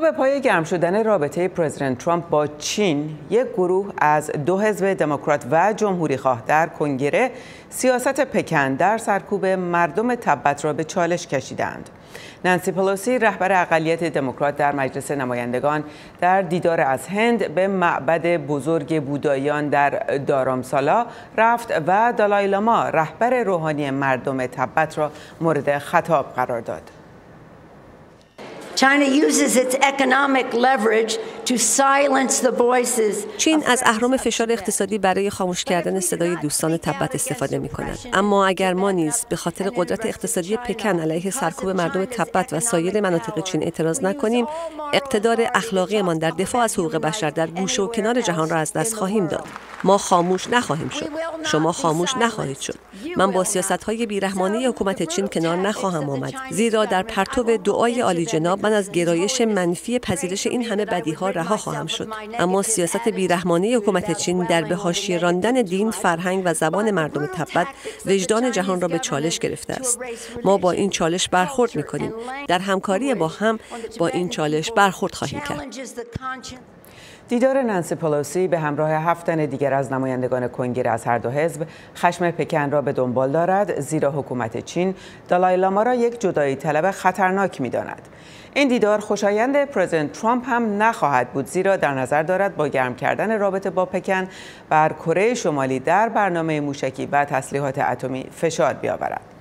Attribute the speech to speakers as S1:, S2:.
S1: به پای گرم شدن رابطه پرزیدنت ترامپ با چین یک گروه از دو حزب دموکرات و جمهوری خواه در کنگره سیاست پکن در سرکوب مردم تبت را به چالش کشیدند. نانسی پلوسی رهبر اقلیت دموکرات در مجلس نمایندگان در دیدار از هند به معبد بزرگ بودایان در دارامسالا رفت و دالایلاما رهبر روحانی مردم تبت را مورد خطاب قرار داد.
S2: چین از اهرام فشار اقتصادی برای خاموش کردن صدای دوستان تبت استفاده می کند. اما اگر ما نیز به خاطر قدرت اقتصادی پکن علیه سرکوب مردم تبت و سایر مناطق چین اعتراض نکنیم، اقتدار اخلاقیمان در دفاع از حقوق بشر در گوشه و کنار جهان را از دست خواهیم داد. ما خاموش نخواهیم شد. شما خاموش نخواهید شد. من با سیاست های بیرحمانه حکومت چین کنار نخواهم آمد. زیرا در پرتو دعای عالی جناب من از گرایش منفی پذیرش این همه بدی ها رها خواهم شد. اما سیاست بیرحمانه حکومت چین در به حاشیه راندن دین فرهنگ و زبان مردم تبت وجدان جهان را به چالش گرفته است. ما با این چالش برخورد می کنیم در همکاری با هم با این چالش برخورد خواهیم کرد.
S1: دیدار نانسی پلوسی به همراه هفتن دیگر از نمایندگان کنگره از هر دو حزب خشم پکن را به دنبال دارد زیرا حکومت چین دالای لاما را یک جدایی طلب خطرناک می داند. این دیدار خوشایند پرزیدنت ترامپ هم نخواهد بود زیرا در نظر دارد با گرم کردن رابطه با پکن بر کره شمالی در برنامه موشکی و تسلیحات اتمی فشار بیاورد.